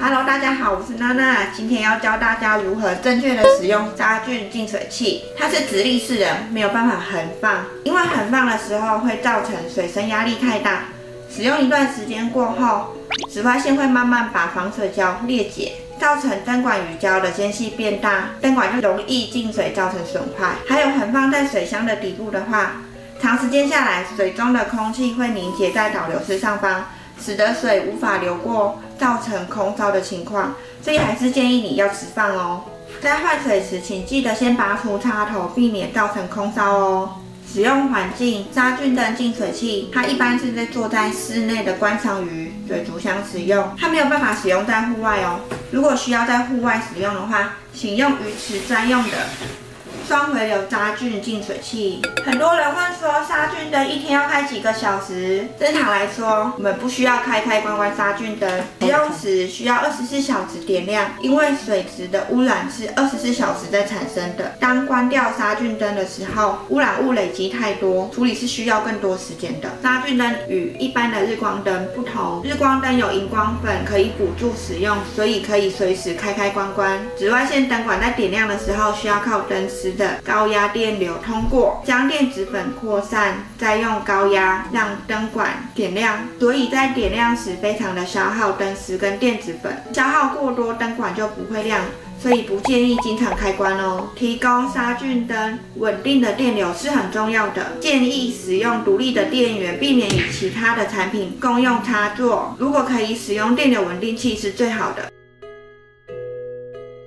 Hello，大家好，我是娜娜，今天要教大家如何正确的使用杀菌净水器。它是直立式的，没有办法横放，因为横放的时候会造成水深压力太大。使用一段时间过后，紫外线会慢慢把防水胶裂解，造成灯管与胶的间隙变大，灯管就容易进水造成损坏。还有横放在水箱的底部的话，长时间下来，水中的空气会凝结在导流丝上方。使得水无法流过，造成空烧的情况，所以还是建议你要直放哦。在换水时，请记得先拔出插头，避免造成空烧哦。使用环境杀菌灯净水器，它一般是在坐在室内的观赏鱼水族箱使用，它没有办法使用在户外哦。如果需要在户外使用的话，请用鱼池专用的。双回流杀菌净水器，很多人问说杀菌灯一天要开几个小时？正常来说，我们不需要开开关关杀菌灯，使用时需要二十四小时点亮，因为水质的污染是二十四小时在产生的。当关掉杀菌灯的时候，污染物累积太多，处理是需要更多时间的。杀菌灯与一般的日光灯不同，日光灯有荧光粉可以辅助使用，所以可以随时开开关关。紫外线灯管在点亮的时候，需要靠灯丝。的高压电流通过，将电子粉扩散，再用高压让灯管点亮，所以在点亮时非常的消耗灯丝跟电子粉，消耗过多灯管就不会亮，所以不建议经常开关哦。提供杀菌灯稳定的电流是很重要的，建议使用独立的电源，避免与其他的产品共用插座。如果可以使用电流稳定器是最好的。